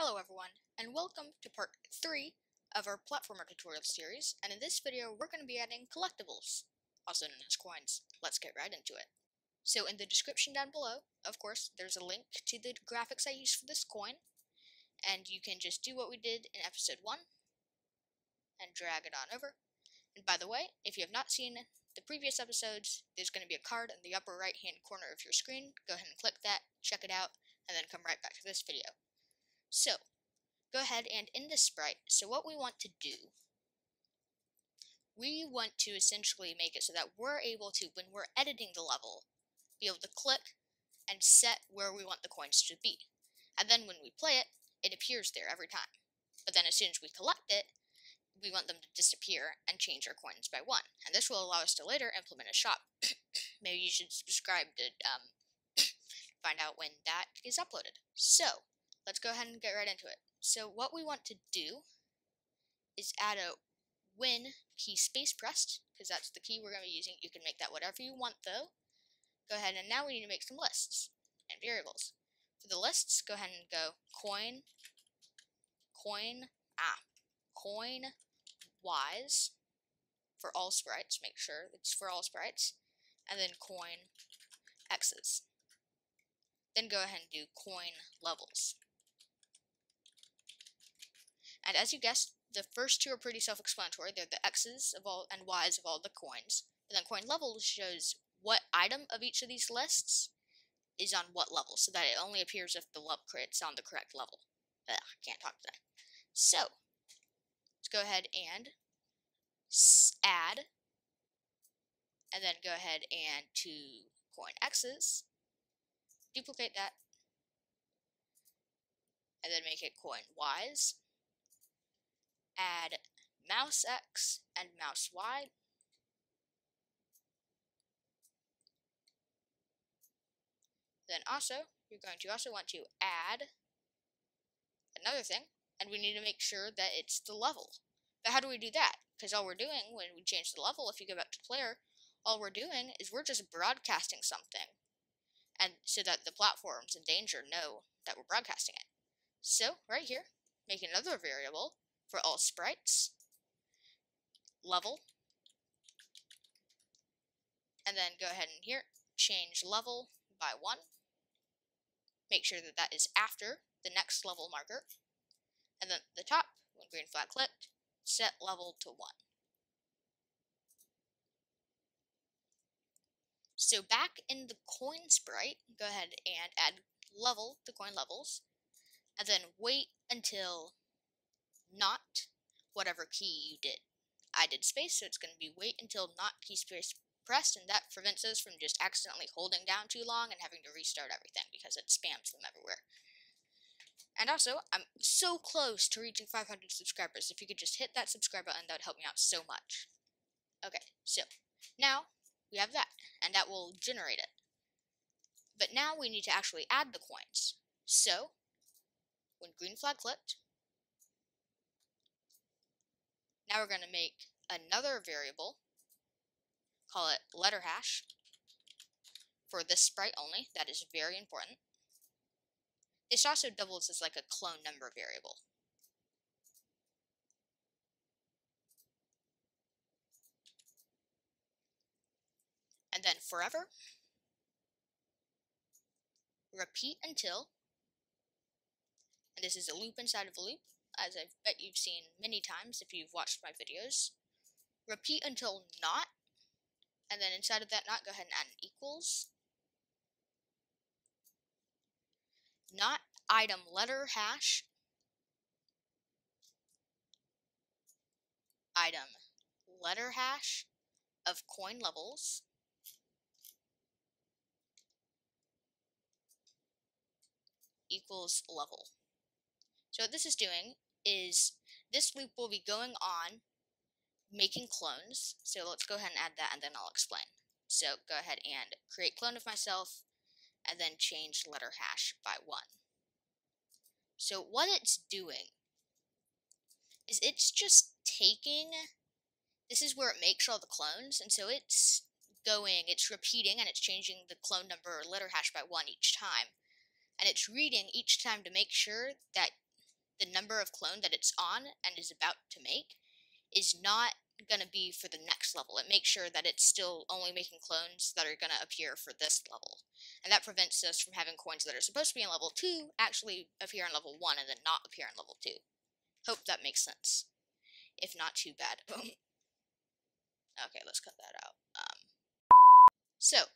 Hello everyone, and welcome to part 3 of our platformer tutorial series, and in this video we're going to be adding collectibles, also known as coins. Let's get right into it. So in the description down below, of course, there's a link to the graphics I used for this coin, and you can just do what we did in episode 1, and drag it on over. And by the way, if you have not seen the previous episodes, there's going to be a card in the upper right hand corner of your screen. Go ahead and click that, check it out, and then come right back to this video. So, go ahead and in the sprite, so what we want to do, we want to essentially make it so that we're able to, when we're editing the level, be able to click and set where we want the coins to be. And then when we play it, it appears there every time. But then as soon as we collect it, we want them to disappear and change our coins by one. And this will allow us to later implement a shop. Maybe you should subscribe to um, find out when that is uploaded. So, let's go ahead and get right into it. So what we want to do is add a when key space pressed, because that's the key we're going to be using. You can make that whatever you want though. Go ahead and now we need to make some lists and variables. For the lists, go ahead and go coin, coin, ah, coin y's for all sprites, make sure it's for all sprites, and then coin x's. Then go ahead and do coin levels. And as you guessed, the first two are pretty self-explanatory. They're the x's of all and y's of all the coins. And then coin level shows what item of each of these lists is on what level, so that it only appears if the level crit's on the correct level. Ugh, I can't talk today. So, let's go ahead and add, and then go ahead and to coin x's, duplicate that, and then make it coin y's, add mouse x and mouse y, then also, you're going to also want to add another thing, and we need to make sure that it's the level. But how do we do that? Because all we're doing when we change the level, if you go back to player, all we're doing is we're just broadcasting something. And so that the platforms in danger know that we're broadcasting it. So, right here, make another variable for all sprites, level, and then go ahead and here, change level by 1. Make sure that that is after the next level marker. And then the top, when green flag clicked, set level to 1. So back in the coin sprite, go ahead and add level to coin levels, and then wait until not whatever key you did. I did space, so it's going to be wait until not key space pressed, and that prevents us from just accidentally holding down too long and having to restart everything because it spams them everywhere. And also, I'm so close to reaching 500 subscribers. If you could just hit that subscribe button, that would help me out so much. Okay, so now we have that, and that will generate it. But now we need to actually add the coins. So, when green flag clicked, now we're going to make another variable, call it letter hash, for this sprite only. That is very important. This also doubles as like a clone number variable. And then forever, repeat until, and this is a loop inside of a loop, as I bet you've seen many times if you've watched my videos. Repeat until not, and then inside of that not, go ahead and add an equals. not item letter hash item letter hash of coin levels equals level. So what this is doing is this loop will be going on making clones. So let's go ahead and add that and then I'll explain. So go ahead and create clone of myself and then change letter hash by 1. So what it's doing is it's just taking, this is where it makes all the clones, and so it's going, it's repeating, and it's changing the clone number or letter hash by 1 each time. And it's reading each time to make sure that the number of clone that it's on and is about to make is not going to be for the next level. It makes sure that it's still only making clones that are going to appear for this level. And that prevents us from having coins that are supposed to be in level 2 actually appear in level 1 and then not appear in level 2. Hope that makes sense. If not, too bad. okay, let's cut that out. Um, so,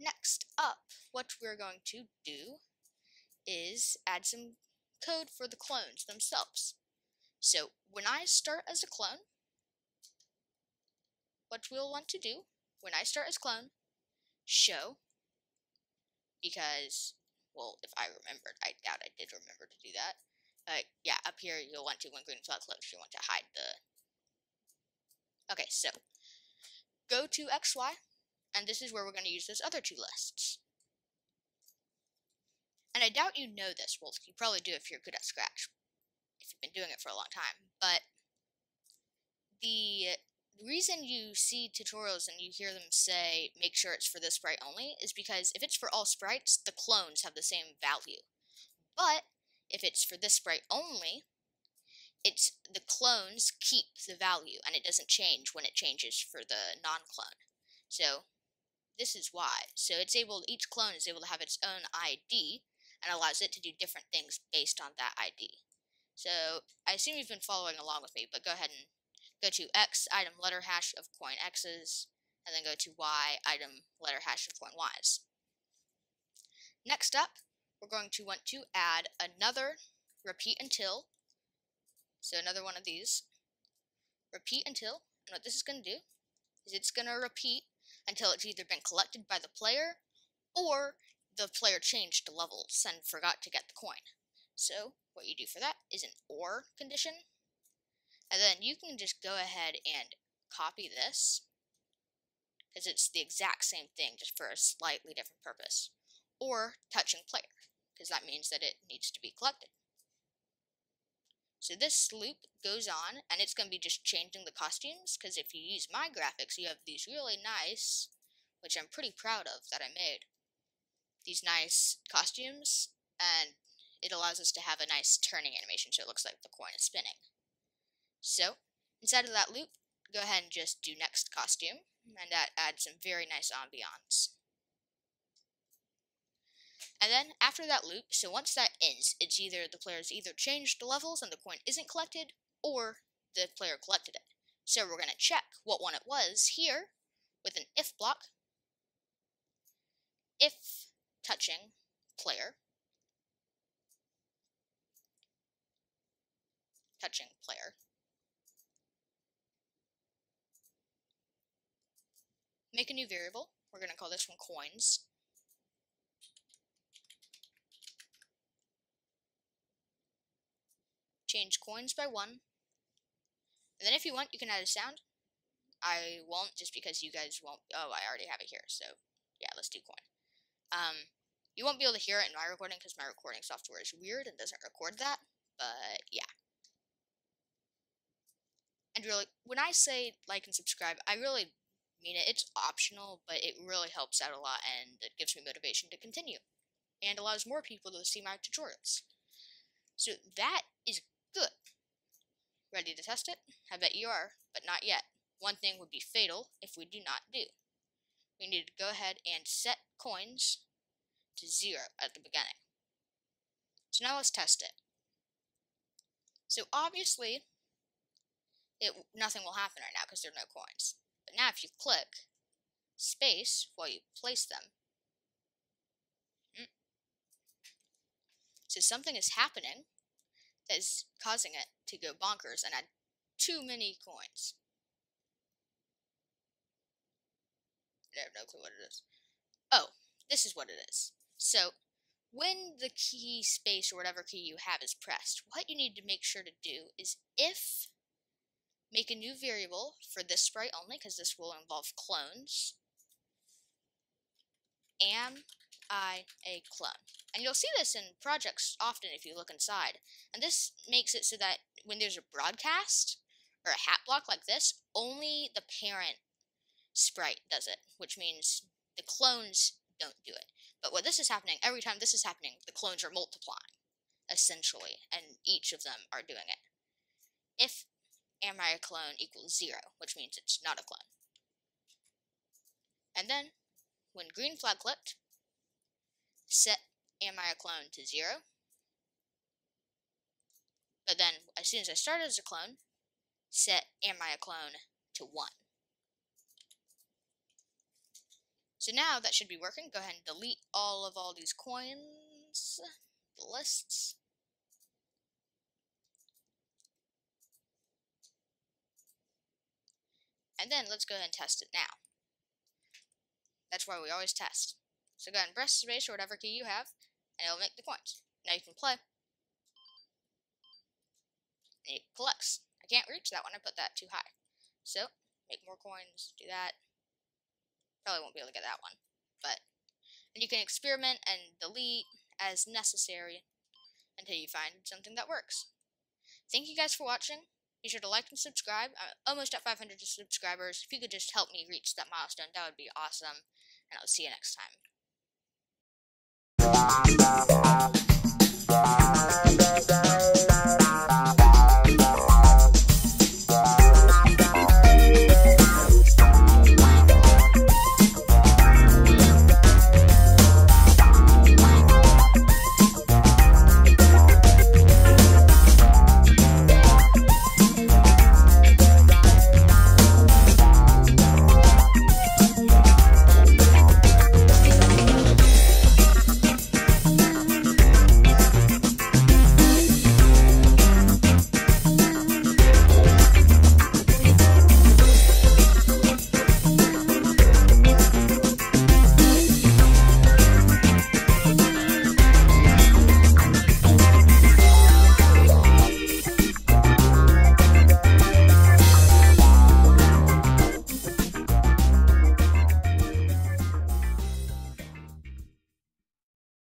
next up, what we're going to do is add some code for the clones themselves. So, when I start as a clone, what we'll want to do when I start as clone, show, because, well, if I remembered, I doubt I did remember to do that. Uh, yeah, up here you'll want to, when green flag close, you want to hide the... Okay, so, go to XY, and this is where we're going to use those other two lists. And I doubt you know this, Wolf. You probably do if you're good at Scratch, if you've been doing it for a long time. But the reason you see tutorials and you hear them say, make sure it's for this sprite only, is because if it's for all sprites, the clones have the same value. But if it's for this sprite only, it's the clones keep the value and it doesn't change when it changes for the non-clone. So this is why. So it's able each clone is able to have its own ID and allows it to do different things based on that ID. So I assume you've been following along with me, but go ahead and go to X item letter hash of coin X's, and then go to Y item letter hash of coin Y's. Next up, we're going to want to add another repeat until, so another one of these, repeat until, and what this is going to do is it's going to repeat until it's either been collected by the player or the player changed levels and forgot to get the coin. So what you do for that is an OR condition. And then you can just go ahead and copy this because it's the exact same thing just for a slightly different purpose. Or touching player because that means that it needs to be collected. So this loop goes on and it's going to be just changing the costumes because if you use my graphics you have these really nice, which I'm pretty proud of that I made, these nice costumes, and it allows us to have a nice turning animation so it looks like the coin is spinning. So, inside of that loop, go ahead and just do next costume, and that adds some very nice ambiance. And then, after that loop, so once that ends, it's either the player's either changed the levels and the coin isn't collected, or the player collected it. So we're going to check what one it was here with an if block. If touching player. Touching player. Make a new variable. We're going to call this one coins. Change coins by one. And then if you want, you can add a sound. I won't just because you guys won't. Oh, I already have it here. So yeah, let's do coin. Um, you won't be able to hear it in my recording because my recording software is weird and doesn't record that, but yeah. And really, when I say like and subscribe, I really mean it. It's optional, but it really helps out a lot and it gives me motivation to continue and allows more people to see my tutorials. So that is good. Ready to test it? I bet you are, but not yet. One thing would be fatal if we do not do. We need to go ahead and set coins to 0 at the beginning. So now let's test it. So obviously, it nothing will happen right now because there are no coins. But now if you click space while you place them, so something is happening that is causing it to go bonkers and add too many coins. I have no clue what it is. Oh, this is what it is. So, when the key space or whatever key you have is pressed, what you need to make sure to do is if make a new variable for this sprite only, because this will involve clones, am I a clone? And you'll see this in projects often if you look inside. And this makes it so that when there's a broadcast or a hat block like this, only the parent sprite does it, which means the clones don't do it. But what this is happening, every time this is happening, the clones are multiplying. essentially, and each of them are doing it. If am I a clone equals 0, which means it's not a clone. And then, when green flag clicked, set am I a clone to 0. But then, as soon as I started as a clone, set am I a clone to 1. So now that should be working. Go ahead and delete all of all these coins, the lists. And then let's go ahead and test it now. That's why we always test. So go ahead and press space or whatever key you have, and it'll make the coins. Now you can play. And it collects. I can't reach that one, I put that too high. So, make more coins, do that. Probably won't be able to get that one. But and you can experiment and delete as necessary until you find something that works. Thank you guys for watching. Be sure to like and subscribe. I'm almost at 500 subscribers. If you could just help me reach that milestone, that would be awesome. And I'll see you next time.